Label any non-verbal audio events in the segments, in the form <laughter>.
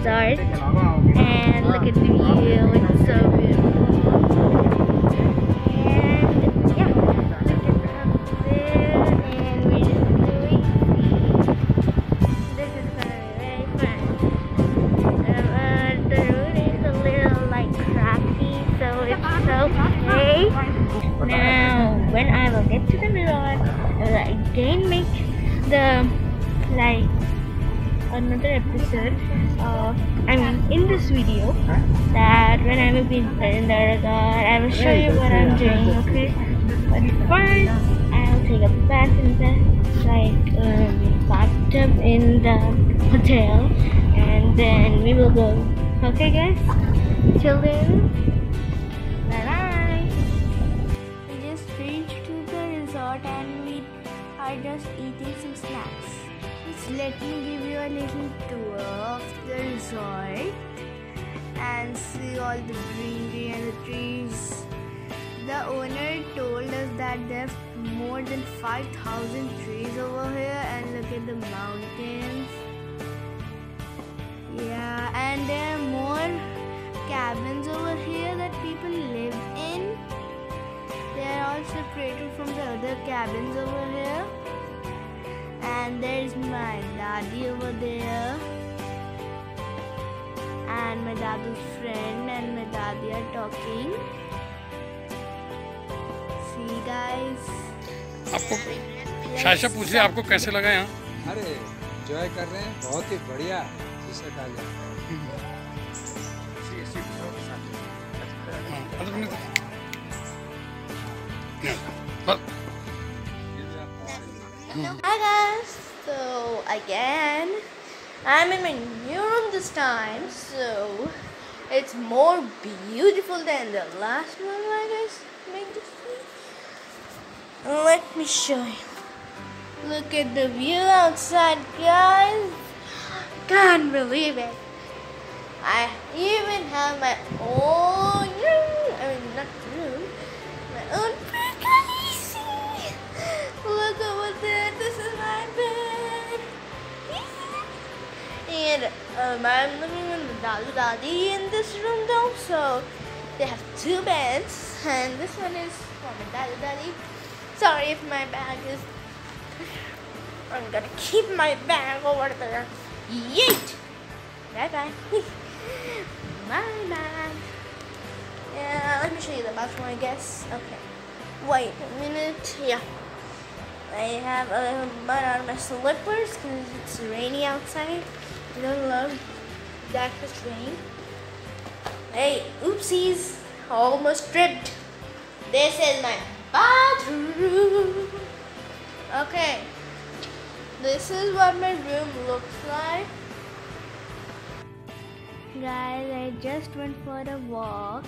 resort. And look at the view, it's so beautiful. And yeah, look at and we're just doing. This is very fun. The road is a little like cracky, so it's okay. Now, when I will get to the resort, I will make the like another episode I mean in this video that when I will be in the I will show you what I'm doing okay? But first I'll take a bath in the like um, bathtub in the hotel and then we will go. Okay guys? Till then we just reached to the resort and we are just eating some snacks let me give you a little tour of the resort and see all the greenery and the trees. The owner told us that there's more than 5,000 trees over here and look at the mountains. Yeah, and there are more cabins over here that people live in. They are all separated from the other cabins over here and there's my daddy over there and my daddy's friend and my daddy are talking see guys आपको शाशा पूछ लिया आपको कैसे लगा यहाँ अरे enjoy कर रहे हैं बहुत ही बढ़िया हाँ, मतलब hi guys so again I'm in my new room this time so it's more beautiful than the last one I guess make this let me show you. Look at the view outside guys. Can't believe it. I even have my own I'm living with Dadu Dadi in this room though, so they have two beds, and this one is for my Dadu Dadi. Sorry if my bag is. I'm gonna keep my bag over there. Yeet! Bye bye. my bag. Yeah, let me show you the bathroom, I guess. Okay. Wait a minute. Yeah. I have a mud on my slippers because it's rainy outside. Don't love that much rain. Hey, oopsies, almost tripped. This is my bathroom. Okay, this is what my room looks like. Guys, I just went for a walk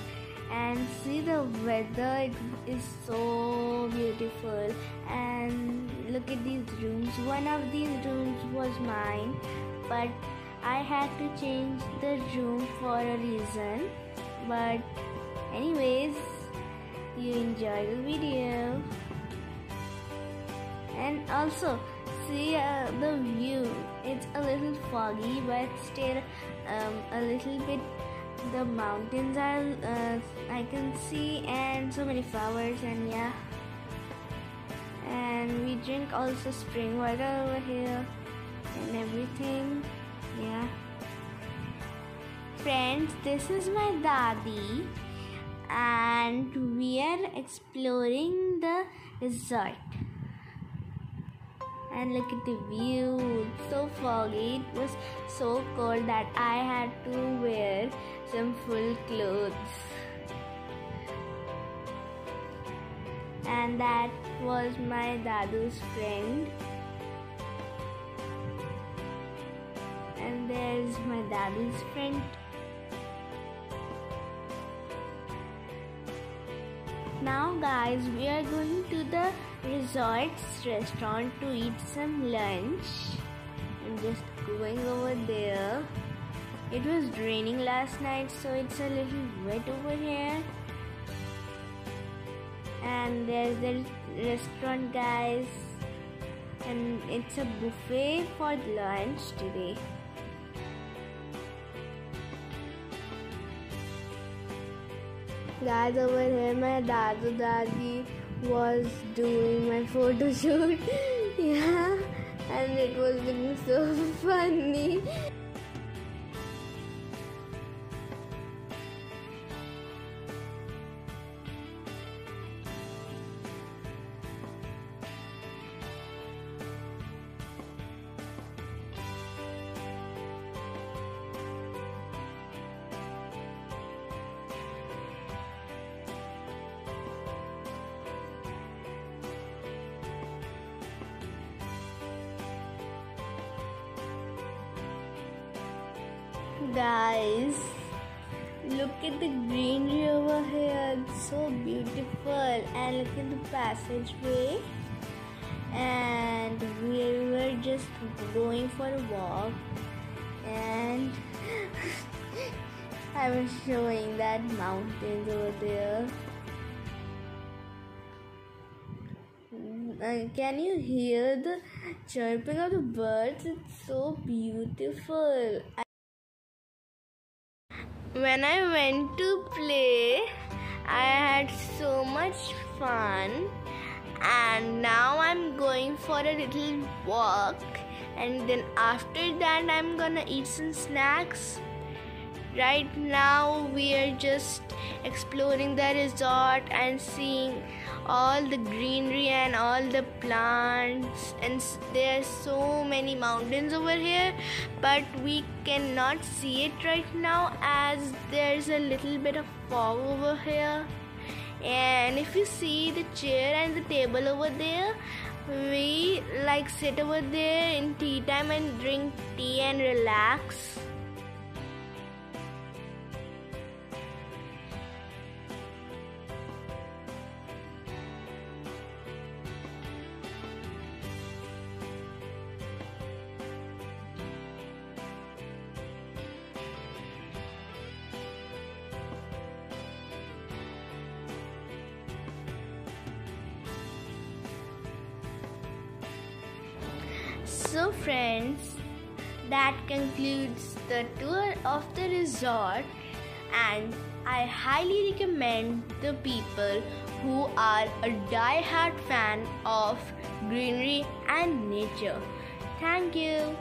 and see the weather it is so beautiful and look at these rooms one of these rooms was mine but i had to change the room for a reason. But anyways you enjoy the video. And also see uh, the view. It's a little foggy but still um, a little bit. The mountains are uh, I can see and so many flowers and yeah. And we drink also spring water over here and everything yeah. Friends this is my dadi and we are exploring the resort. And look at the view it's so foggy. It was so cold that i had to wear some full clothes. And that was my dadu's friend and there's my daddy's friend. Now guys we are going to the resort's restaurant to eat some lunch. I'm just going over there. It was raining last night so it's a little wet over here. And there's the restaurant guys. And it's a buffet for lunch today Guys, over here my dadu dadi was doing my photo shoot. <laughs> yeah, and it was looking so <laughs> funny. Guys, look at the greenery over here. It's so beautiful. And look at the passageway. And we were just going for a walk. And <laughs> I was showing that mountains over there. Uh, can you hear the chirping of the birds? It's so beautiful. When I went to play, I had so much fun, and now I'm going for a little walk, and then after that, I'm gonna eat some snacks. Right now, we are just exploring the resort and seeing all the greenery and all the plants. And there are so many mountains over here but we cannot see it right now as there's a little bit of fog over here. And if you see the chair and the table over there we like sit over there in tea time and drink tea and relax So, friends, that concludes the tour of the resort, and I highly recommend the people who are a die-hard fan of greenery and nature. Thank you.